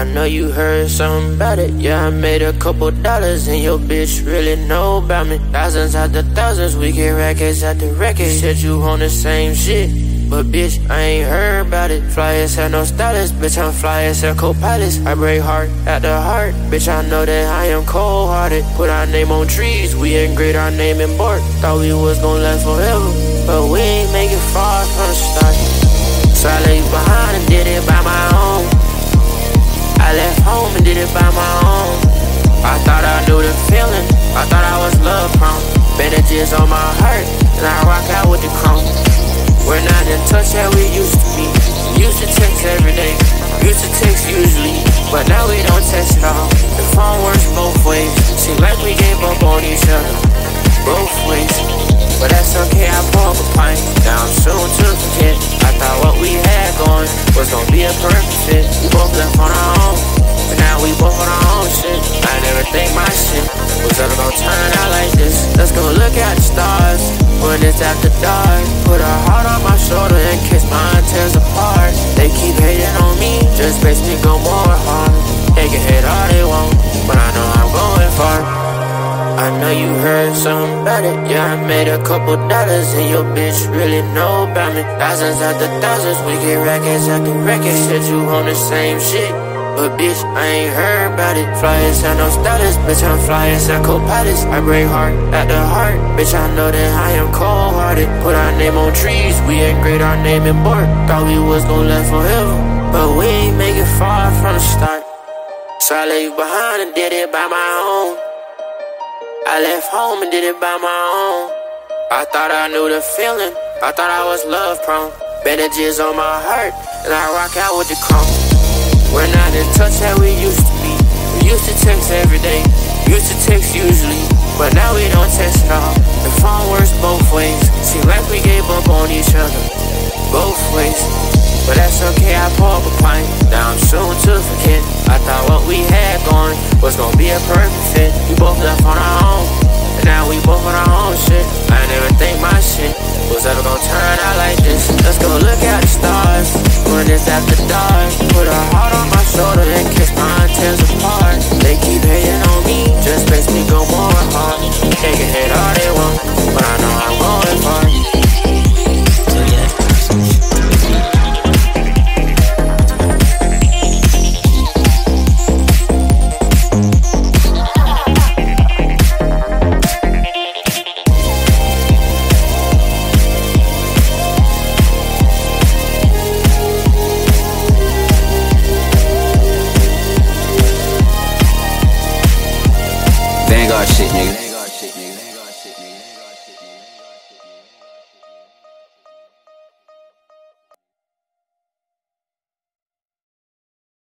I know you heard something about it. Yeah, I made a couple dollars and your bitch really know about me. Thousands after thousands, we get records after records. Said you on the same shit. But bitch, I ain't heard about it. Flyers have no stylist, bitch, I'm fly as a co-pilot. I break heart at the heart, bitch, I know that I am cold-hearted. Put our name on trees, we engrave our name in bark. Thought we was gonna last forever, but we ain't make it far from the start. I behind did it by my own. I thought I knew the feeling, I thought I was love prone. Look at the stars when it's after dark. Put a heart on my shoulder and kiss my tears apart. They keep hating on me, just makes me go more hard. They can hate all they want, but I know I'm going far. I know you heard something about it. Yeah, I made a couple dollars and your bitch really know about me. Thousands after thousands, we get records after records. Said you on the same shit. But bitch, I ain't heard about it. Flyers and no stylist, bitch, I'm flyers and co-pilots. I break heart at the heart, bitch, I know that I am cold-hearted. Put our name on trees, we engrave our name in bark. Thought we was gon' last forever, but we ain't make it far from the start. So I left behind and did it by my own. I left home and did it by my own. I thought I knew the feeling, I thought I was love prone. Bandages on my heart, and I rock out with the chrome. We're not in touch that we used to be. We used to text every day, used to text usually, but now we don't text at all. The phone works both ways, seem like we gave up on each other. Both ways, but that's okay, I pour up a pint. Now I'm soon to forget. I thought what we had going was gonna be a perfect fit. We both left on our own, and now we both on our own shit. I never think my shit was ever gonna turn out like this. Let's go look at the stars when it's after dark. Put a heart shoulder and kiss my tears apart. Vanguard shit, nigga.